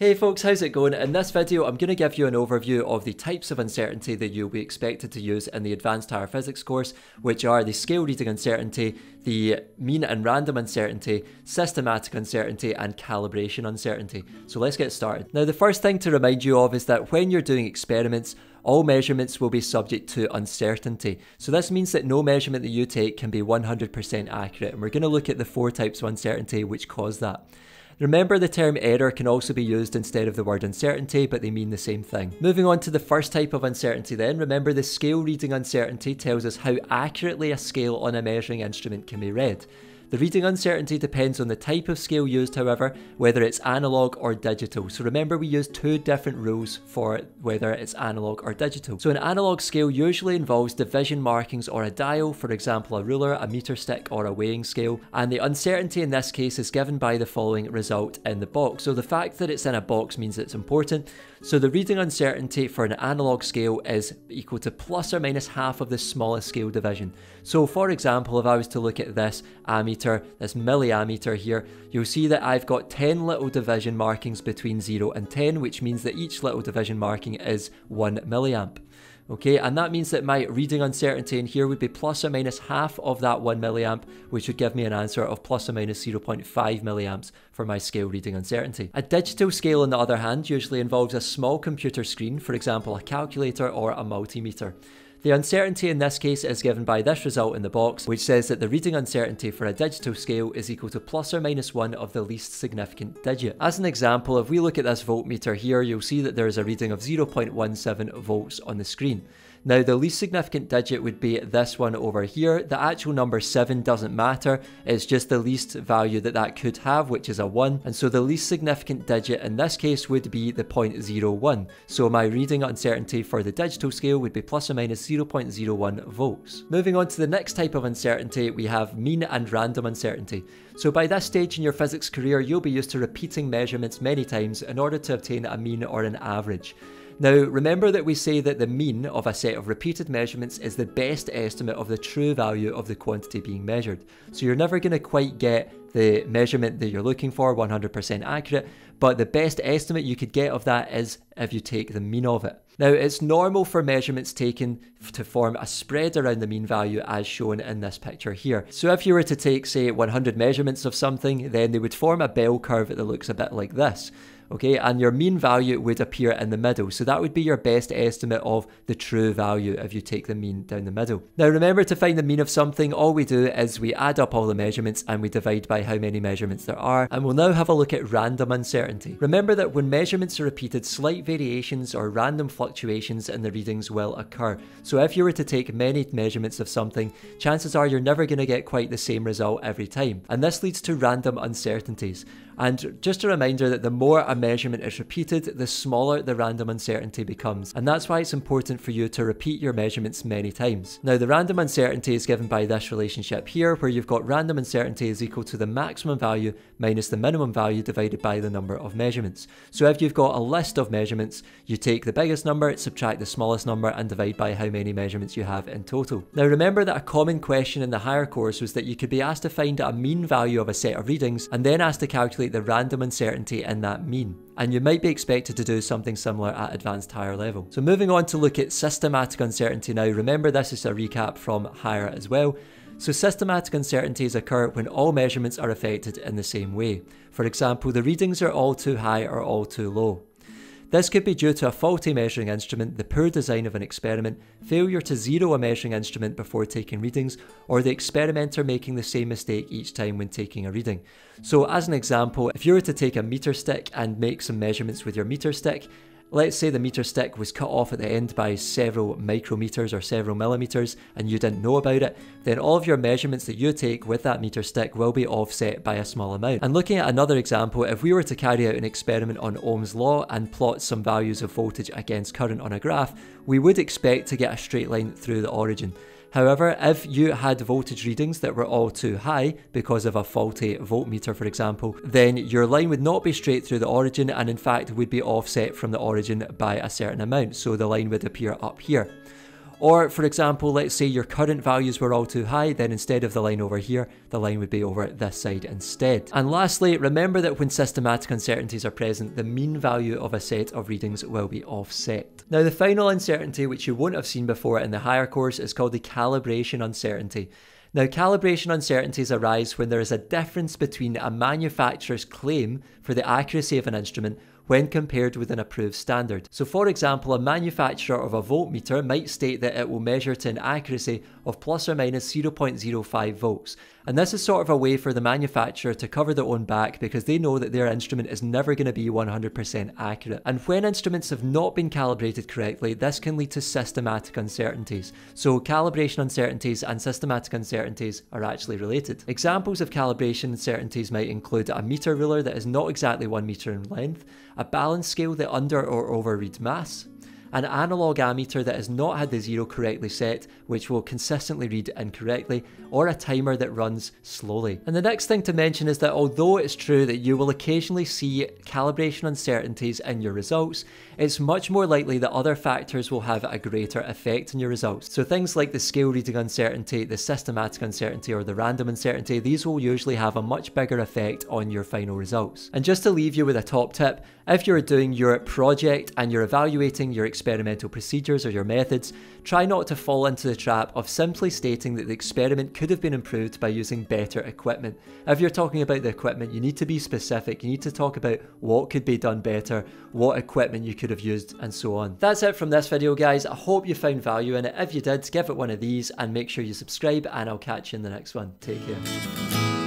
Hey folks, how's it going? In this video, I'm going to give you an overview of the types of uncertainty that you'll be expected to use in the Advanced Higher Physics course, which are the scale reading uncertainty, the mean and random uncertainty, systematic uncertainty, and calibration uncertainty. So let's get started. Now, the first thing to remind you of is that when you're doing experiments, all measurements will be subject to uncertainty. So this means that no measurement that you take can be 100% accurate. And we're going to look at the four types of uncertainty which cause that. Remember the term error can also be used instead of the word uncertainty, but they mean the same thing. Moving on to the first type of uncertainty then, remember the scale reading uncertainty tells us how accurately a scale on a measuring instrument can be read. The reading uncertainty depends on the type of scale used, however, whether it's analog or digital. So remember, we use two different rules for whether it's analog or digital. So an analog scale usually involves division markings or a dial, for example, a ruler, a meter stick, or a weighing scale. And the uncertainty in this case is given by the following result in the box. So the fact that it's in a box means it's important. So the reading uncertainty for an analog scale is equal to plus or minus half of the smallest scale division. So for example, if I was to look at this ammeter, this milliammeter here, you'll see that I've got 10 little division markings between 0 and 10, which means that each little division marking is 1 milliamp. Okay, and that means that my reading uncertainty in here would be plus or minus half of that 1 milliamp, which would give me an answer of plus or minus 0.5 milliamps for my scale reading uncertainty. A digital scale, on the other hand, usually involves a small computer screen, for example, a calculator or a multimeter. The uncertainty in this case is given by this result in the box, which says that the reading uncertainty for a digital scale is equal to plus or minus 1 of the least significant digit. As an example, if we look at this voltmeter here, you'll see that there is a reading of 0.17 volts on the screen. Now the least significant digit would be this one over here. The actual number 7 doesn't matter, it's just the least value that that could have, which is a 1. And so the least significant digit in this case would be the 0.01. So my reading uncertainty for the digital scale would be plus or minus 0.01 volts. Moving on to the next type of uncertainty, we have mean and random uncertainty. So by this stage in your physics career, you'll be used to repeating measurements many times in order to obtain a mean or an average. Now, remember that we say that the mean of a set of repeated measurements is the best estimate of the true value of the quantity being measured. So you're never going to quite get the measurement that you're looking for 100% accurate, but the best estimate you could get of that is if you take the mean of it. Now, it's normal for measurements taken to form a spread around the mean value as shown in this picture here. So if you were to take, say, 100 measurements of something, then they would form a bell curve that looks a bit like this okay? And your mean value would appear in the middle. So that would be your best estimate of the true value if you take the mean down the middle. Now remember to find the mean of something, all we do is we add up all the measurements and we divide by how many measurements there are. And we'll now have a look at random uncertainty. Remember that when measurements are repeated, slight variations or random fluctuations in the readings will occur. So if you were to take many measurements of something, chances are you're never going to get quite the same result every time. And this leads to random uncertainties. And just a reminder that the more a measurement is repeated, the smaller the random uncertainty becomes. And that's why it's important for you to repeat your measurements many times. Now, the random uncertainty is given by this relationship here, where you've got random uncertainty is equal to the maximum value minus the minimum value divided by the number of measurements. So if you've got a list of measurements, you take the biggest number, subtract the smallest number, and divide by how many measurements you have in total. Now, remember that a common question in the higher course was that you could be asked to find a mean value of a set of readings and then asked to calculate calculate the random uncertainty in that mean. And you might be expected to do something similar at advanced higher level. So moving on to look at systematic uncertainty now, remember this is a recap from higher as well. So systematic uncertainties occur when all measurements are affected in the same way. For example, the readings are all too high or all too low. This could be due to a faulty measuring instrument, the poor design of an experiment, failure to zero a measuring instrument before taking readings, or the experimenter making the same mistake each time when taking a reading. So as an example, if you were to take a meter stick and make some measurements with your meter stick, Let's say the meter stick was cut off at the end by several micrometers or several millimeters and you didn't know about it, then all of your measurements that you take with that meter stick will be offset by a small amount. And looking at another example, if we were to carry out an experiment on Ohm's law and plot some values of voltage against current on a graph, we would expect to get a straight line through the origin. However, if you had voltage readings that were all too high because of a faulty voltmeter, for example, then your line would not be straight through the origin and in fact would be offset from the origin by a certain amount. So the line would appear up here. Or for example, let's say your current values were all too high, then instead of the line over here, the line would be over this side instead. And lastly, remember that when systematic uncertainties are present, the mean value of a set of readings will be offset. Now the final uncertainty, which you won't have seen before in the higher course, is called the calibration uncertainty. Now, calibration uncertainties arise when there is a difference between a manufacturer's claim for the accuracy of an instrument when compared with an approved standard. So for example, a manufacturer of a voltmeter might state that it will measure to an accuracy of plus or minus 0.05 volts. And this is sort of a way for the manufacturer to cover their own back because they know that their instrument is never going to be 100% accurate. And when instruments have not been calibrated correctly, this can lead to systematic uncertainties. So calibration uncertainties and systematic uncertainties are actually related. Examples of calibration uncertainties might include a meter ruler that is not exactly 1 meter in length, a balance scale that under or overreads mass, an analog ammeter that has not had the zero correctly set, which will consistently read incorrectly, or a timer that runs slowly. And the next thing to mention is that although it's true that you will occasionally see calibration uncertainties in your results, it's much more likely that other factors will have a greater effect on your results. So things like the scale reading uncertainty, the systematic uncertainty, or the random uncertainty, these will usually have a much bigger effect on your final results. And just to leave you with a top tip, if you're doing your project and you're evaluating your experimental procedures or your methods, try not to fall into the trap of simply stating that the experiment could have been improved by using better equipment. If you're talking about the equipment, you need to be specific. You need to talk about what could be done better, what equipment you could have used, and so on. That's it from this video, guys. I hope you found value in it. If you did, give it one of these and make sure you subscribe, and I'll catch you in the next one. Take care.